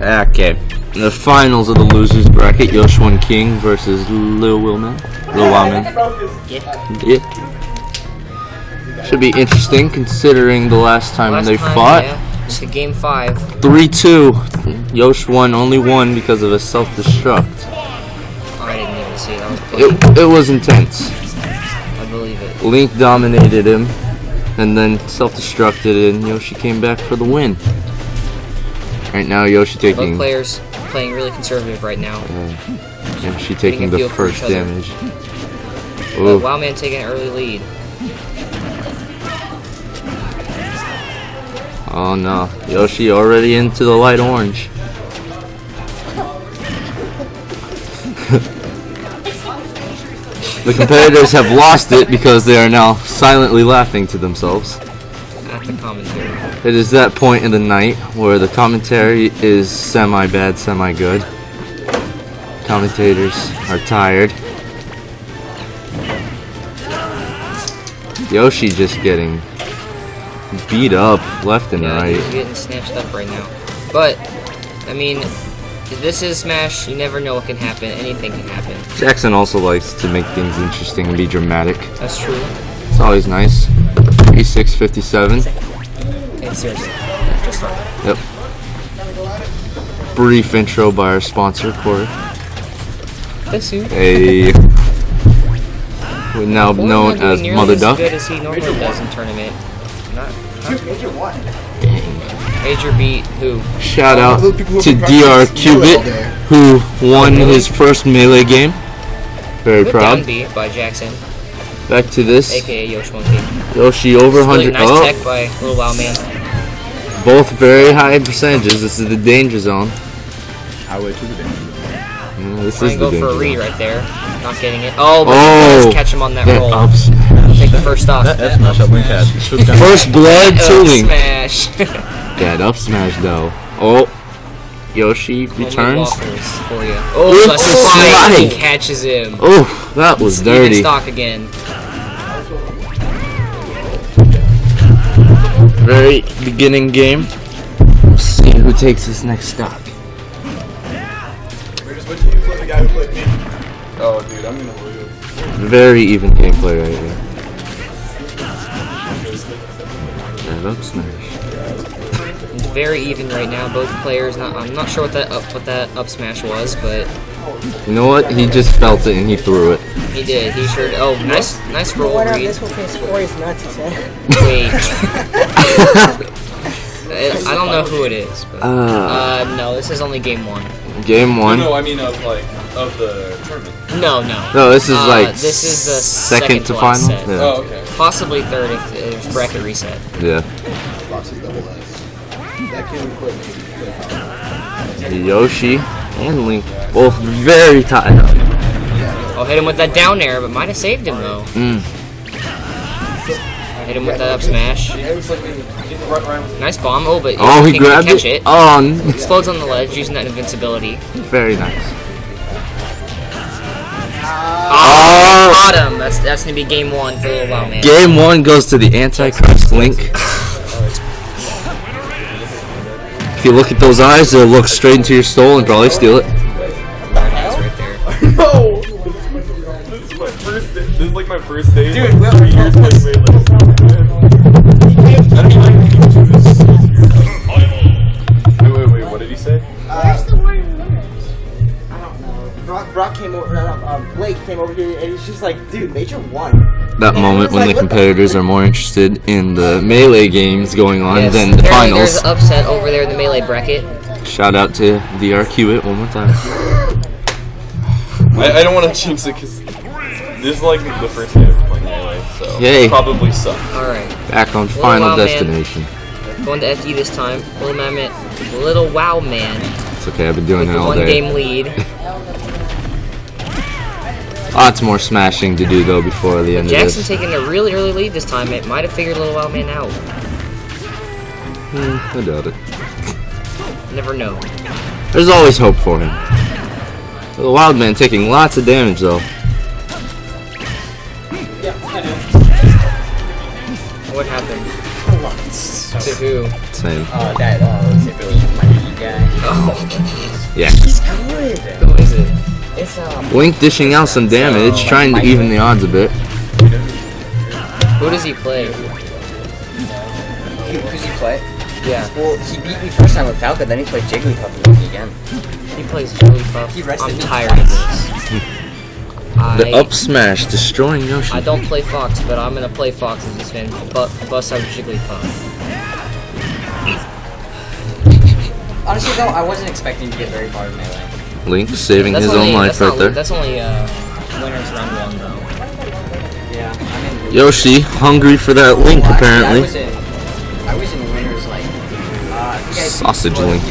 Okay. The finals of the losers bracket: Yosh1King versus Lil Willman. Lil Wildman. Yeah. Yeah. Should be interesting considering the last time Last they time, fought. Yeah, it's a game five. 3-2. Yosh won, only won because of a self-destruct. Oh, I didn't even see it. That was. It, it was intense. I believe it. Link dominated him, and then self-destructed, and Yoshi came back for the win. Right now, Yoshi taking. Both players playing really conservative right now. Yoshi Getting taking the feel for each first damage. But Ooh. Wildman taking an early lead. Oh no, Yoshi already into the light orange. the competitors have lost it because they are now silently laughing to themselves. At the commentary. It is that point in the night where the commentary is semi bad, semi good. Commentators are tired. Yoshi just getting beat up left and Yeah, right. he's getting snatched up right now. But, I mean, this is Smash. You never know what can happen. Anything can happen. Jackson also likes to make things interesting and be dramatic. That's true. It's always nice. E657. And seriously, just like Yep. Brief intro by our sponsor, Corey. this you. A now Boy, known not as Mother as Duck. good as he normally does in tournament. Not, Dude, Major won. Major beat who? Shout Oh, out the people who to DR Cubit, who won Really? his first melee game. Very Good proud. down B by Jackson, Back to this. aka Yosh Monkey. Yoshi over Really 100. nice oh, tech by Little Wild Man. Both very high percentages. This is the danger zone. Highway to the danger. Yeah, mm, this Trying is to the go for a read zone. right there. Not getting it. Oh, but Oh. he does oh. catch him on that That roll. up smash. Take the first stock. That's not a link hat. First blood oh, to Up Link. smash. That up smash though. Oh, Yoshi returns. for you. Oh, With the spike. He catches him. Oh, that was Even dirty. stock again. Very beginning game. We'll see who takes this next lose. Very even gameplay right here. That up smash. Very even right now. Both players. Not. I'm not sure what that up what that up smash was, but You know what? He just felt it and he threw it. he did. He sure. Oh, nice, nice roll What up? read. This will face Corey's nuts, he said. Wait. I I don't know who it is. But, Uh, uh, no, this is only game one. game one. No, I mean of like of the tournament. No, no. No, this is Uh, like this is the second, second to to final. set. Yeah. Oh, okay. Possibly third if there's bracket reset. yeah. Fox's double S. That can quit maybe. Yoshi and Link both very tied up. I'll hit him with that down air, but might have saved him though. Mm. Hit him with that up smash. It was like right, right. Nice bomb. Oh, but Oh, he grabbed catch it. it. Oh, Explodes on the ledge using that invincibility. very nice. Oh, got him. That's that's gonna be game one for Little Wild Man. Game one goes to the Antichrist Link. If you look at those eyes, they'll look straight into your soul and probably steal it. That's right there. No. This is my first. Day. This is like my first day. Dude, like, three years playing melee. I don't like. Wait, wait, wait. What did he say? Where's the one in minutes? I don't know. Brock, Brock came over, uh, um, Blake came over here, and he's just like, dude, Major won. That And moment when the like, the- competitors are more interested in the melee games going on Yes, than the finals. There's upset over there in the melee bracket. Shout out to DR Cubit one more time. I, I don't want to jinx it because this is like the first day of playing melee, so Yay. probably suck. All right, Back on Final Wow, man. Destination. going to FD this time. Little man, little wow man It's okay, I've been doing with it the all one day. game lead. Lots more smashing to do though before the end of Jackson taking a really early lead this time. It might have figured little wild man out. Hmm, I doubt it. Never know. There's always hope for him. The Wild Man taking lots of damage though. What happened? To who? Same. Uh, that, uh, let's see if it was my guy. Oh, Yeah. He's good. Who is it? It's um. Link dishing out some damage, trying to even the odds a bit. Who does he play? Who, does he play? Yeah, Well, he beat me first time with Falcon, then he played Jigglypuff and beat me again. he plays Jigglypuff. He rested I'm me tired of this. The up smash destroying Yoshi. I don't play Fox, but I'm gonna play Fox as this fan. But bust out Jigglypuff. Honestly, though, I wasn't expecting to get very far in melee. Link saving That's his only, own life right there. That's only uh, winners round one though. Yeah, I'm in. Yoshi, hungry for that Link Well, actually, I apparently. was in. I was in Sausage Link.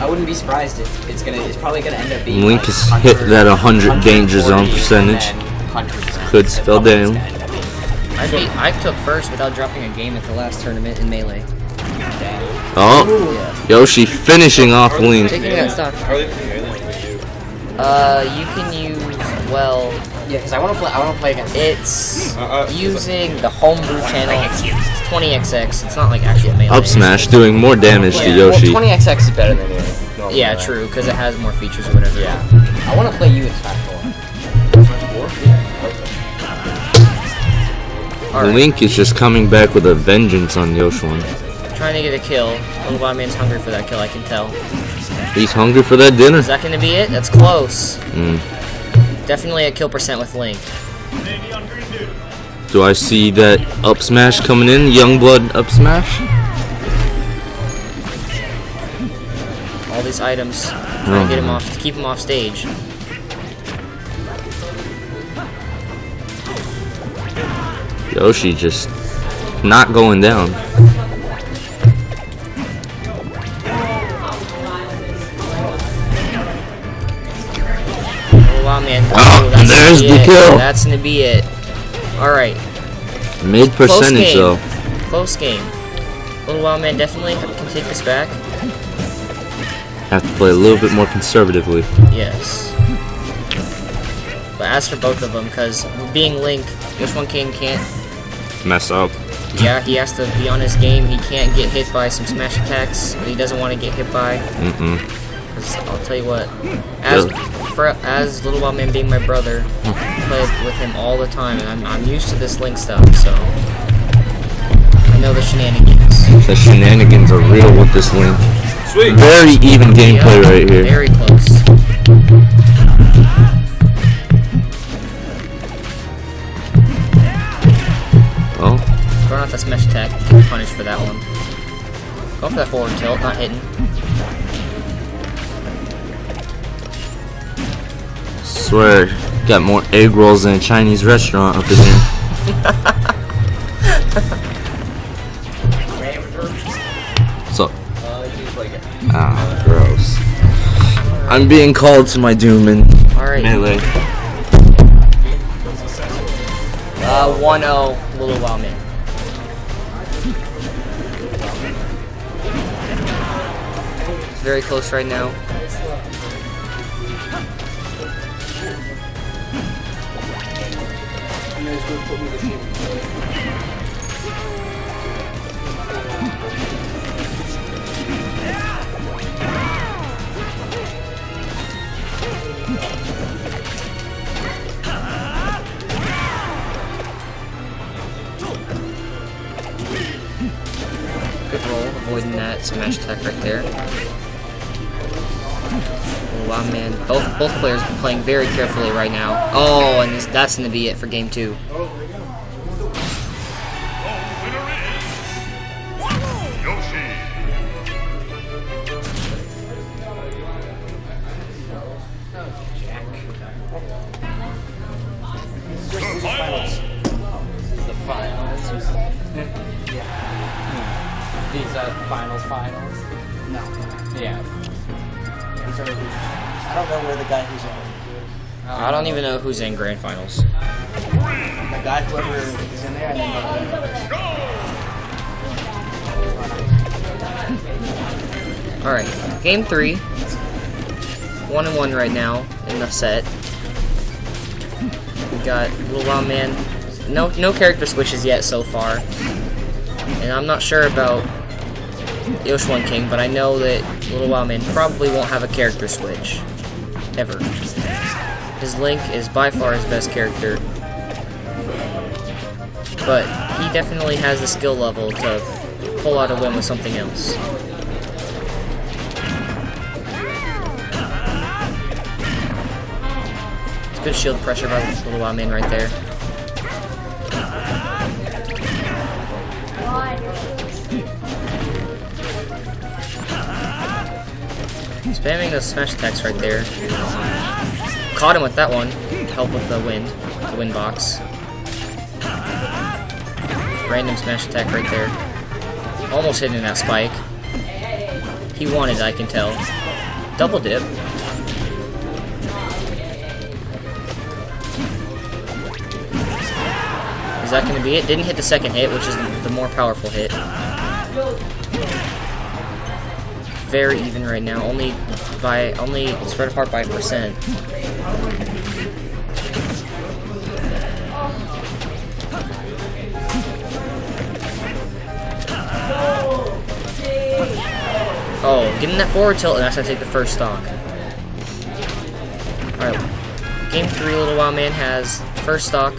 I wouldn't be surprised if it's gonna. It's probably gonna end up being. Link like, has hit that 100 danger zone percentage. Could That's spell probably down. gonna end. I beat, I took first without dropping a game at the last tournament in melee. Oh, Yoshi finishing off Link. Taking that stock. How are they playing melee with you? Uh, you can use well. Yeah, because I want to play. I want to play against. It's Uh, uh, using the homebrew channel. It's 20xx. It's not like actual melee. Up smash doing more damage to Yoshi. Well, 20xx is better than you. normal Yeah, melee. true, because it has more features or whatever. Yeah. I want to play you in Smash 4. Alright, Link is just coming back with a vengeance on Yoshilin. trying to get a kill. Little Wild Man's hungry for that kill, I can tell. He's hungry for that dinner. Is that gonna be it? That's close. Mm. Definitely a kill percent with Link. Do I see that up smash coming in? Youngblood up smash? All these items. Trying to get him oh. off, to keep him off stage. Yoshi just not going down. Gonna there's be the it. kill. That's gonna be it. Alright. Mid Close percentage game. though. Close game. Little Wild Man definitely can take this back. Have to play a little bit more conservatively. Yes. But as for both of them, because being Link, this one King can't. Mess up. Yeah, he has to be on his game. He can't get hit by some smash attacks that he doesn't want to get hit by. Mm-mm. 'Cause I'll tell you what, hmm. as for, as Little Wild Man being my brother, hmm. I play with him all the time, and I'm, I'm used to this Link stuff, so I know the shenanigans. The shenanigans are real with this Link. Sweet. Very even gameplay Yeah, right here. Very close. Oh, Throwing out that smash attack, get punished for that one. Go for that forward tilt, not hitting. Swear, got more egg rolls than a Chinese restaurant up in here. So, ah, gross. I'm being called to my doom in Alright, melee. uh, 1-0, Little Wild Man. It's very close right now. Good roll, avoiding that smash attack right there. Little Wild Man. Both both players are playing very carefully right now. Oh, and this, that's gonna be it for game two. These are finals, finals. No. Yeah. These are, I don't know where the guy who's in. I don't even know who's in grand finals. The guy, whoever is in there, and then the Alright, game three. One and one right now in the set. We got Little Wild Man. No no character switches yet so far. And I'm not sure about Yosh1King, but I know that Little Wow Man probably won't have a character switch. Ever. His Link is by far his best character. But he definitely has the skill level to pull out a win with something else. It's good shield pressure by Little Wow Man right there. Spamming those smash attacks right there. Caught him with that one. Help with the wind. The wind box. Random smash attack right there. Almost hitting that spike. He wanted, I can tell. Double dip. Is that going to be it? Didn't hit the second hit, which is the more powerful hit. Very even right now. Only by only spread apart by a percent. Oh, getting that forward tilt, and that's gonna take the first stock. Alright. Game 3, Little Wild Man has first stock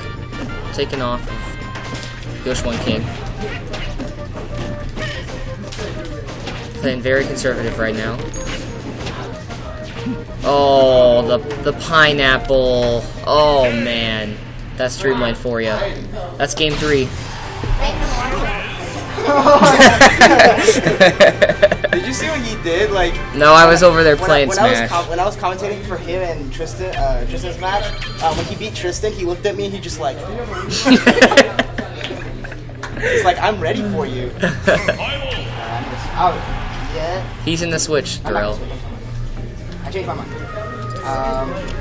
taken off of Yosh1King. Playing very conservative right now. Oh, the the pineapple. Oh man, that's streamlined for you. That's game three. Did you see what he did? Like No, I was over there when playing I, when I was Smash. com- when I was commentating for him and Tristan, uh, Tristan's match, um, when he beat Tristan, he looked at me and he just like, he's like, I'm ready for you. Uh, I'm just out. Yeah. He's in the Switch, Darrell. I changed my mind. Um,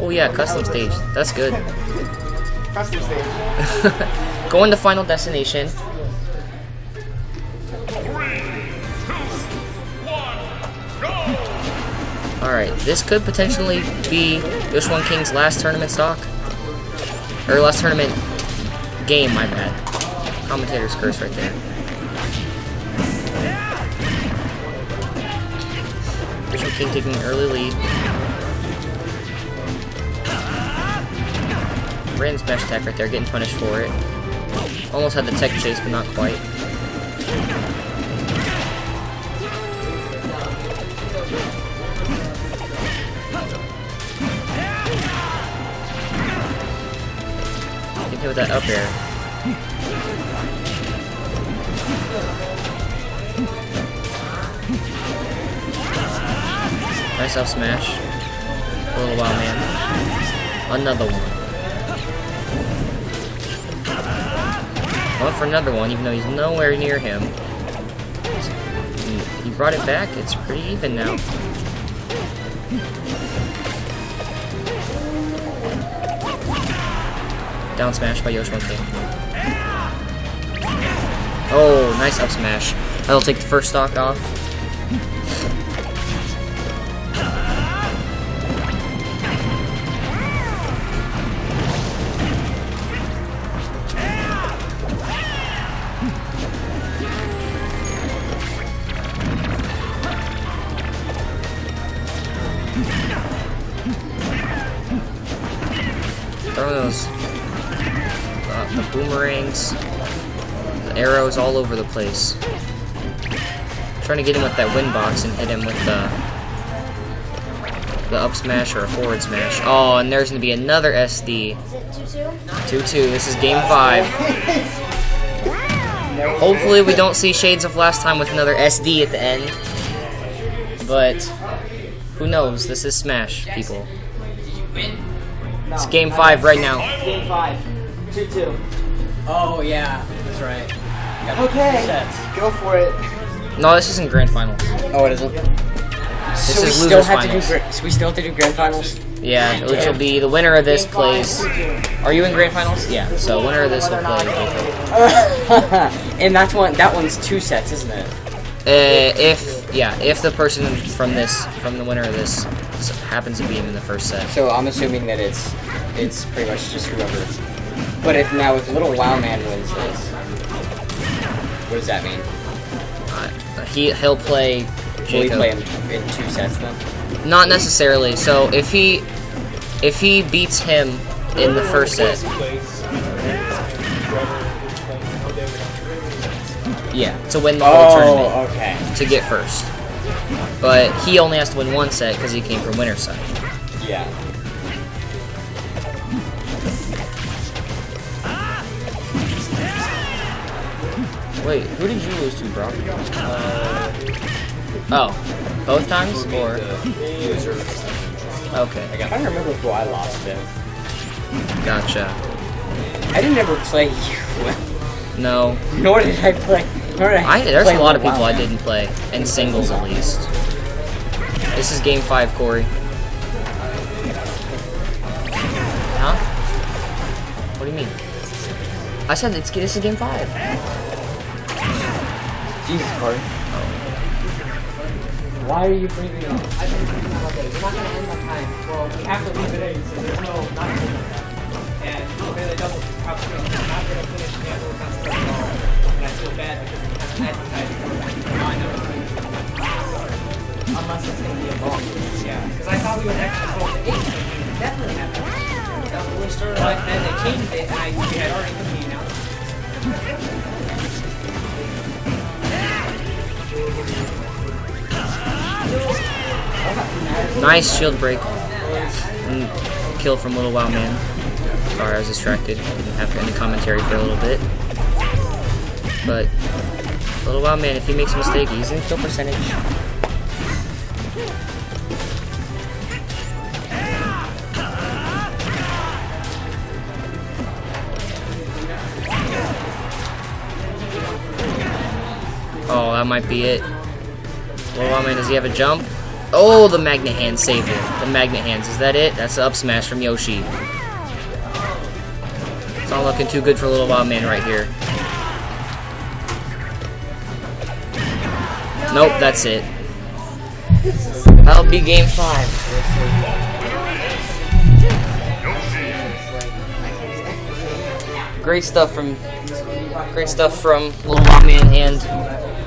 Oh yeah, custom stage. That's good. custom stage. Going to Final Destination. Alright, this could potentially be Yosh1King's last tournament stock. Or last tournament game, my bad. Commentator's curse right there. King taking an early lead. Random smash attack right there, getting punished for it. Almost had the tech chase, but not quite. Get hit with that up air. Nice up smash. A little while, man. Another one. Going for another one, even though he's nowhere near him. He, brought it back. It's pretty even now. Down smash by Yoshwan King. Oh, nice up smash. That'll take the first stock off. The arrows all over the place. Trying to get him with that wind box and hit him with the the up smash or a forward smash. Oh, and there's gonna be another SD. 2-2. This is game five. Hopefully we don't see shades of last time with another SD at the end. But who knows? This is Smash, people. It's game five right now. Game five. Two two. Oh yeah, that's right. Got Okay. Go for it. No, this isn't grand finals. Oh, it isn't. This so we is still losers have finals. to do. gra- So we still have to do grand finals. Yeah, which will be the winner of this plays. Are you in grand finals? Yeah. So winner of this will play. and that's one. That one's two sets, isn't it? Uh, if yeah, if the person from this from the winner of this happens to be in the first set. So I'm assuming that it's it's pretty much just whoever. But if now if Little Wow Man wins this, what does that mean? Uh, he he'll play Will we play him in two sets then? Not necessarily. So if he if he beats him in the first set, yeah, to win the whole tournament Oh, okay. to get first. But he only has to win one set because he came from winner's side. Yeah. Wait, who did you lose to, bro? Uh, oh, both times or okay, I don't remember who I lost to. gotcha. I didn't ever play you. No, Nor did I play. Nor did I. I there's a lot of people I didn't play in singles at least. This is game five, Corey. Huh? What do you mean? I said it's this is game five. Jesus, Corey. Why are you breathing on? Okay, you're not gonna end my time. Well, we have to leave it in, so there's no not doing that. And really double probably not gonna finish the other concept at all. And I feel bad because we have advertised for it. I. Unless it's gonna be a ball. Yeah. Because I thought we would actually go to eight, so we definitely have that. That when we started like then they changed it and I had already Nice shield break. And kill from Little Wild Man. Sorry, I was distracted. Didn't have any commentary for a little bit. But Little Wild Man, if he makes a mistake, he's in kill percentage. Oh, that might be it. Little Wild Man, does he have a jump? Oh, the magnet hand saved it. The magnet hands. Is that it? That's the up smash from Yoshi. It's not looking too good for Little Wild Man right here. Nope, that's it. That'll be game five. Great stuff from great stuff from Little Wild Man and